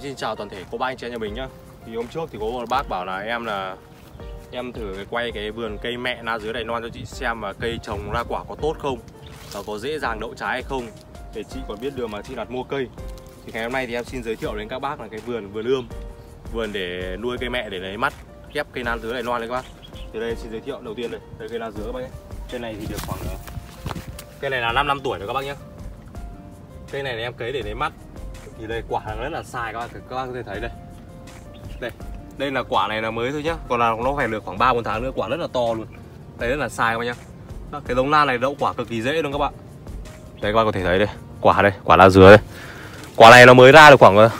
Xin chào toàn thể cô bác anh chị em nhà mình nhá. Thì hôm trước thì có một bác bảo là em là, Em thử quay cái vườn cây mẹ na dưới Đài Loan cho chị xem mà cây trồng ra quả có tốt không, Và có dễ dàng đậu trái hay không, Để chị còn biết đường mà chị đặt mua cây. Thì ngày hôm nay thì em xin giới thiệu đến các bác là cái vườn vườn ươm, Vườn để nuôi cây mẹ để lấy mắt Ghép cây na dưới Đài Loan đấy các bác. Thì đây xin giới thiệu đầu tiên đây Đây cây na dưới các bác nhé. Cây này thì được khoảng, Cây này là 5 năm tuổi rồi các bác nhé. Cây này thì em cấy để lấy mắt thì đây, quả rất là sai các bạn các bạn có thể thấy đây. Đây đây là quả này là mới thôi nhá. Còn là nó phải được khoảng ba, bốn tháng nữa, quả rất là to luôn. Đây rất là sai các bạn nhá. Cái giống lan này đậu quả cực kỳ dễ luôn các bạn. Đây, các bạn có thể thấy đây, quả đây, quả lá dứa đây. Quả này nó mới ra được khoảng ờ,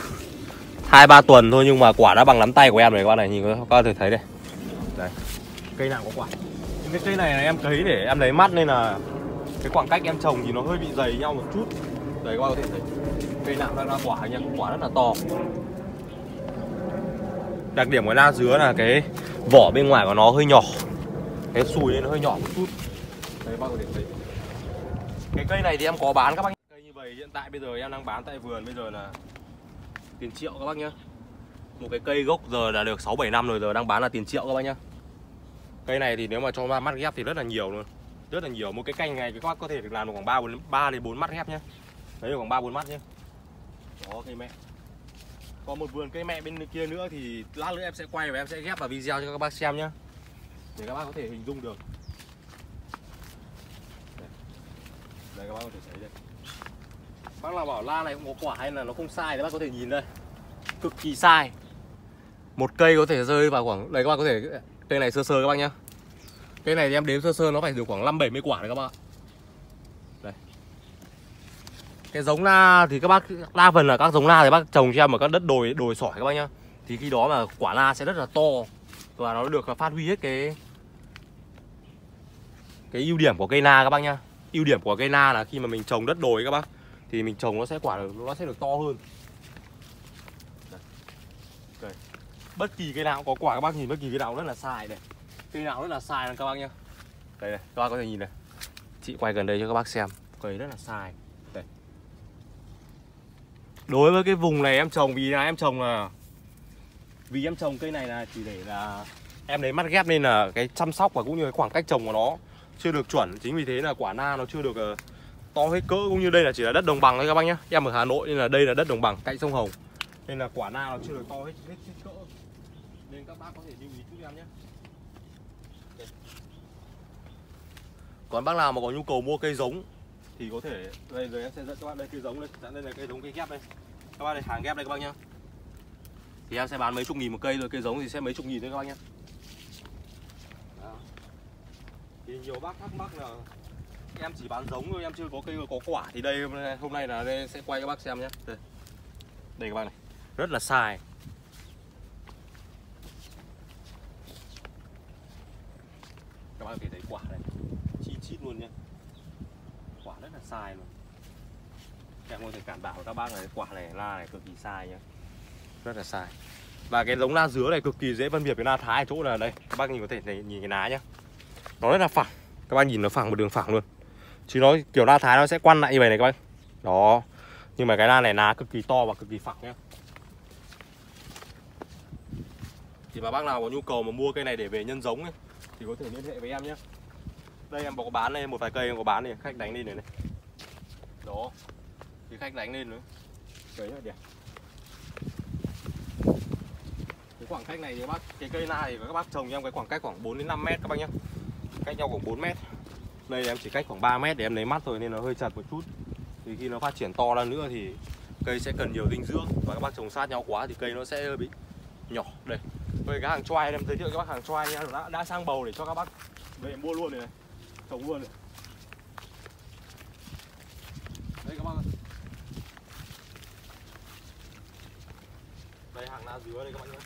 hai, ba tuần thôi nhưng mà quả đã bằng nắm tay của em rồi các bạn này, nhìn các bạn có thể thấy đây. Đây cây nào có quả? Cái cây này là em cấy để em lấy mắt nên là cái khoảng cách em trồng thì nó hơi bị dày nhau một chút đây các bạn có thể thấy cây nào đang ra quả nha quả rất là to. Đặc điểm của na dứa là cái vỏ bên ngoài của nó hơi nhỏ. Cái sùi nó hơi nhỏ một chút. Đấy các bạn có thể thấy cái cây này thì em có bán các bác cây như vậy hiện tại bây giờ em đang bán tại vườn bây giờ là tiền triệu các bác nhá. Một cái cây gốc giờ là được 6 7 năm rồi giờ đang bán là tiền triệu các bác nhá. Cây này thì nếu mà cho ra mắt ghép thì rất là nhiều luôn. Rất là nhiều. Một cái cành này các bác có thể được làm được khoảng 3 4 3 đến 4 mắt ghép nhé đấy khoảng 3 4 mắt nhé đó cây mẹ. Còn một vườn cây mẹ bên kia nữa thì lát nữa em sẽ quay và em sẽ ghép vào video cho các bác xem nhé để các bác có thể hình dung được. Đây, đây các bác có thể thấy đây. Bác nào bảo la này không có quả hay là nó không sai thì bác có thể nhìn đây. Cực kỳ sai. Một cây có thể rơi vào khoảng đây các bác có thể cây này sơ sơ các bác nhá. Cây này thì em đếm sơ sơ nó phải được khoảng 5 70 quả đấy các bác ạ cái giống la thì các bác, đa phần là các giống la thì bác trồng cho em ở các đất đồi đồi sỏi các bác nhá. Thì khi đó mà quả la sẽ rất là to và nó được phát huy hết cái cái ưu điểm của cây na các bác nhá. Ưu điểm của cây na là khi mà mình trồng đất đồi các bác, thì mình trồng nó sẽ quả được, nó sẽ được to hơn. Đây. Bất kỳ cây nào cũng có quả, các bác nhìn bất kỳ cây nào rất là sai này. Cây nào rất là sai này các bác nhá. Đây này, các bác có thể nhìn này. Chị quay gần đây cho các bác xem. Cây rất là sai đối với cái vùng này em trồng vì là em trồng là vì em trồng cây này là chỉ để là em lấy mắt ghép nên là cái chăm sóc và cũng như cái khoảng cách trồng của nó chưa được chuẩn. Chính vì thế là quả na nó chưa được uh, to hết cỡ cũng như đây là chỉ là đất đồng bằng thôi các bác nhé em ở hà nội nên là đây là đất đồng bằng cạnh sông hồng. Nên là quả na nó chưa được to hết hết, hết cỡ. Nên các bác có thể lưu ý chút em nhé còn bác nào mà có nhu cầu mua cây giống thì có thể, đây rồi em sẽ dẫn các bạn đây cây giống đây, dẫn đây là cây giống cây ghép đây. Các bạn đây, hàng ghép đây các bác nhá. Thì em sẽ bán mấy chục nghìn một cây rồi, cây giống thì sẽ mấy chục nghìn thôi các bác nhá. Đó. thì nhiều bác thắc mắc là em chỉ bán giống thôi, em chưa có cây có quả. Thì đây, hôm nay là đây, sẽ quay các bác xem nhé đây. đây các bác này. Rất là xài. Các bác có thể thấy quả này. Chín chít luôn nhé quả rất là sai luôn. Em có thể cảm bảo các bác này quả này la này cực kỳ sai nhá. Rất là sai. Và cái giống la dứa này cực kỳ dễ phân biệt với la thái ở chỗ là đây các bác nhìn có thể này, nhìn cái lá nhá. Nó rất là phẳng các bác nhìn nó phẳng một đường phẳng luôn. Chứ nó kiểu la thái nó sẽ quăn lại như vậy này các bác. Đó nhưng mà cái la này lá cực kỳ to và cực kỳ phẳng nhá. Thì mà bác nào có nhu cầu mà mua cây này để về nhân giống ấy, thì có thể liên hệ với em nhé đây em có bán đây một vài cây em có bán này khách đánh lên này này. Đó. Thì khách đánh lên nữa. Đấy là đẹp cái khoảng cách này thì các bác cái cây na thì các bác trồng cho em cái khoảng cách khoảng 4 đến 5 mét các bác nhé cách nhau khoảng 4 mét. Đây em chỉ cách khoảng 3 mét để em lấy mắt rồi nên nó hơi chặt một chút. Thì khi nó phát triển to ra nữa thì cây sẽ cần nhiều dinh dưỡng và các bác trồng sát nhau quá thì cây nó sẽ hơi bị nhỏ. Đây. Với cái hàng choai em giới thiệu các bác hàng choai nha đã, đã sang bầu để cho các bác. Về mua luôn này, này trồng luôn này. Đây các bác ơi đây hàng na dứa đây các bạn nhé.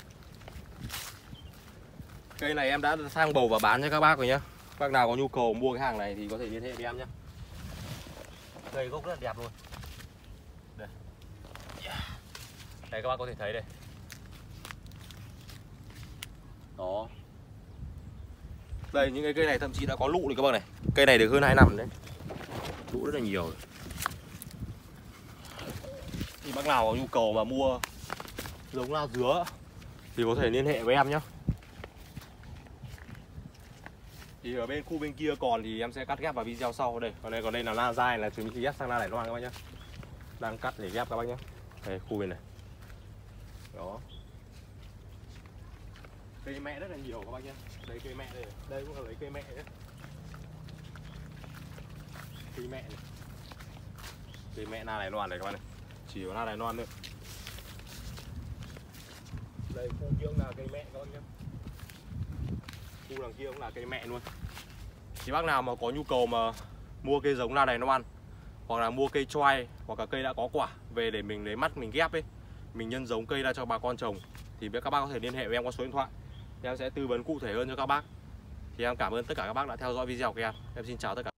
Cây này em đã sang bầu và bán cho các bác rồi nhá. Các bác nào có nhu cầu mua cái hàng này thì có thể liên hệ với em nhé cây gốc rất là đẹp luôn. Đây. Đây các bác có thể thấy đây. Đó đây, những cái cây này thậm chí đã có lụ rồi các bạn này. Cây này được hơn 2 năm đấy. Lụ rất là nhiều thì bác nào có nhu cầu mà mua giống la dứa thì có thể liên hệ với em nhé thì ở bên khu bên kia còn thì em sẽ cắt ghép vào video sau. Đây còn đây còn đây là la dai, là chuẩn bị ghép sang la đài loan các bác nhé đang cắt để ghép các bác nhé đây, khu bên này. Đó cây mẹ rất là nhiều các bác nhé đây cây mẹ đây đây cũng là lấy cây mẹ đấy, cây mẹ này. Cây mẹ na đài loan này các bác này. Chỉ có na đài loan thôi. Đây khu kia cũng là cây mẹ các bác nhé khu đằng kia cũng là cây mẹ luôn. Thì bác nào mà có nhu cầu mà mua cây giống na đài loan hoặc là mua cây choai hoặc là cây đã có quả về để mình lấy mắt mình ghép ấy mình nhân giống cây ra cho bà con trồng thì các bác có thể liên hệ với em qua số điện thoại thì em sẽ tư vấn cụ thể hơn cho các bác. Thì em cảm ơn tất cả các bác đã theo dõi video của em. Em xin chào tất cả